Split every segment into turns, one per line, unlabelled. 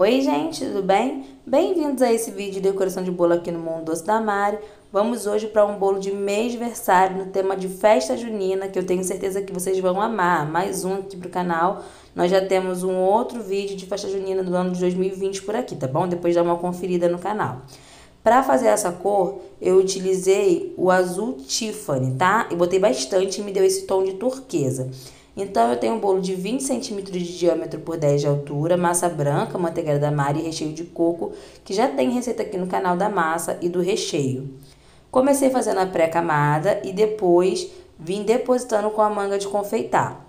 Oi gente, tudo bem? Bem-vindos a esse vídeo de decoração de bolo aqui no Mundo Doce da Mari. Vamos hoje para um bolo de mêsversário no tema de festa junina, que eu tenho certeza que vocês vão amar. Mais um aqui pro canal. Nós já temos um outro vídeo de festa junina do ano de 2020 por aqui, tá bom? Depois dá uma conferida no canal. Para fazer essa cor, eu utilizei o azul Tiffany, tá? Eu botei bastante e me deu esse tom de turquesa. Então, eu tenho um bolo de 20 centímetros de diâmetro por 10 de altura, massa branca, manteiga da Mari e recheio de coco, que já tem receita aqui no canal da massa e do recheio. Comecei fazendo a pré-camada e depois vim depositando com a manga de confeitar.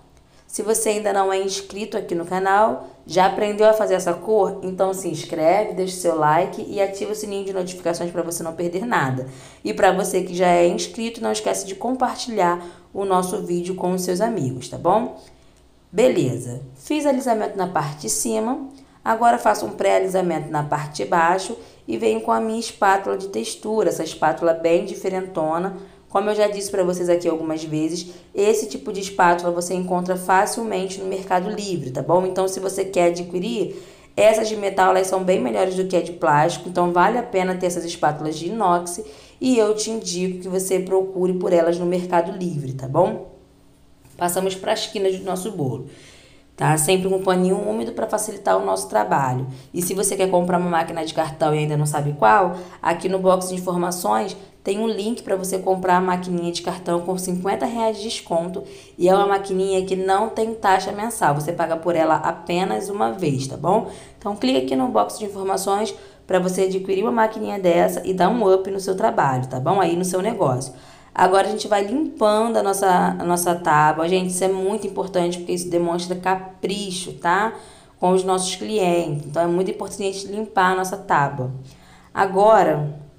Se você ainda não é inscrito aqui no canal, já aprendeu a fazer essa cor? Então se inscreve, deixa seu like e ativa o sininho de notificações para você não perder nada. E para você que já é inscrito, não esquece de compartilhar o nosso vídeo com os seus amigos, tá bom? Beleza, fiz alisamento na parte de cima, agora faço um pré-alisamento na parte de baixo e venho com a minha espátula de textura, essa espátula bem diferentona, como eu já disse para vocês aqui algumas vezes, esse tipo de espátula você encontra facilmente no Mercado Livre, tá bom? Então, se você quer adquirir, essas de metal elas são bem melhores do que a de plástico, então vale a pena ter essas espátulas de inox e eu te indico que você procure por elas no Mercado Livre, tá bom? Passamos para as esquinas do nosso bolo tá? Sempre com um paninho úmido para facilitar o nosso trabalho. E se você quer comprar uma máquina de cartão e ainda não sabe qual, aqui no box de informações tem um link para você comprar a maquininha de cartão com 50 reais de desconto e é uma maquininha que não tem taxa mensal, você paga por ela apenas uma vez, tá bom? Então clique aqui no box de informações para você adquirir uma maquininha dessa e dar um up no seu trabalho, tá bom? Aí no seu negócio. Agora a gente vai limpando a nossa, a nossa tábua. Gente, isso é muito importante porque isso demonstra capricho, tá? Com os nossos clientes. Então é muito importante limpar a nossa tábua. Agora,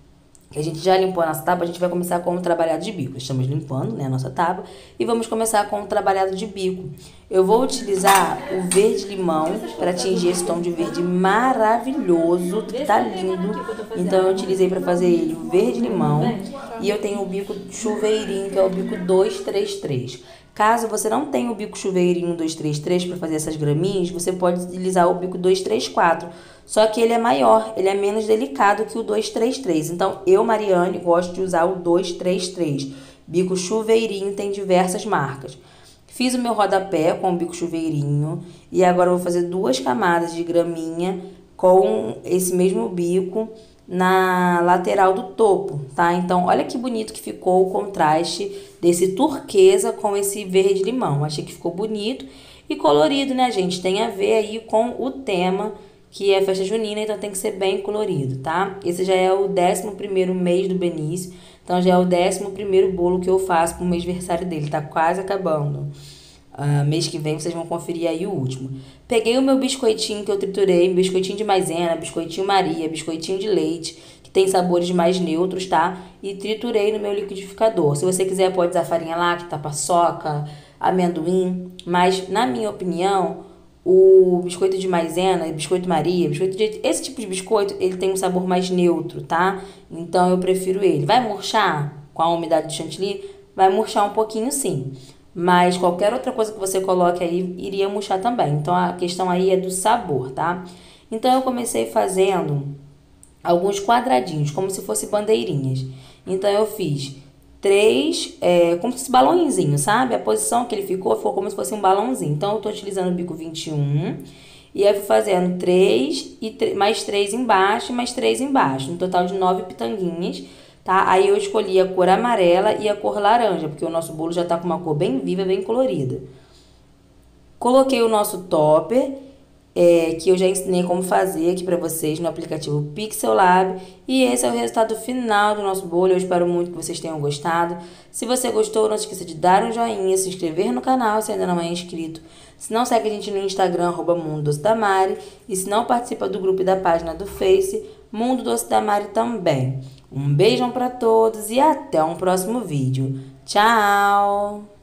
que a gente já limpou a nossa tábua, a gente vai começar com o trabalhado de bico. Estamos limpando né, a nossa tábua e vamos começar com o trabalhado de bico. Eu vou utilizar o verde limão para atingir esse tom de verde maravilhoso, que tá lindo. Então eu utilizei para fazer ele o verde limão e eu tenho o bico chuveirinho, que é o bico 233. Caso você não tenha o bico chuveirinho 233 para fazer essas graminhas, você pode utilizar o bico 234. Só que ele é maior, ele é menos delicado que o 233. Então, eu, Mariane, gosto de usar o 233. Bico chuveirinho tem diversas marcas. Fiz o meu rodapé com o bico chuveirinho e agora vou fazer duas camadas de graminha com esse mesmo bico na lateral do topo, tá? Então, olha que bonito que ficou o contraste desse turquesa com esse verde limão. Achei que ficou bonito e colorido, né, gente? Tem a ver aí com o tema que é festa junina, então tem que ser bem colorido, tá? Esse já é o 11 primeiro mês do Benício, então já é o 11 primeiro bolo que eu faço pro mês aniversário dele, tá quase acabando. Uh, mês que vem vocês vão conferir aí o último. Peguei o meu biscoitinho que eu triturei, biscoitinho de maisena, biscoitinho Maria, biscoitinho de leite, que tem sabores mais neutros, tá? E triturei no meu liquidificador. Se você quiser, pode usar farinha láctea, paçoca, amendoim, mas na minha opinião, o biscoito de maisena, biscoito Maria, biscoito de... esse tipo de biscoito, ele tem um sabor mais neutro, tá? Então eu prefiro ele. Vai murchar com a umidade do chantilly? Vai murchar um pouquinho sim. Mas qualquer outra coisa que você coloque aí iria murchar também. Então a questão aí é do sabor, tá? Então eu comecei fazendo alguns quadradinhos, como se fossem bandeirinhas. Então eu fiz três, é, como se fosse balãozinho, sabe? A posição que ele ficou ficou como se fosse um balãozinho. Então eu tô utilizando o bico 21 e aí fui fazendo três e mais três embaixo, mais três embaixo, um total de nove pitanguinhas tá? Aí eu escolhi a cor amarela e a cor laranja, porque o nosso bolo já tá com uma cor bem viva, bem colorida. Coloquei o nosso topper, é, que eu já ensinei como fazer aqui para vocês no aplicativo Pixel Lab. E esse é o resultado final do nosso bolo. Eu espero muito que vocês tenham gostado. Se você gostou, não esqueça de dar um joinha, se inscrever no canal se ainda não é inscrito. Se não segue a gente no Instagram, arroba Mundo da Mari. E se não participa do grupo e da página do Face, Mundo Doce da Mari também. Um beijão para todos e até um próximo vídeo. Tchau!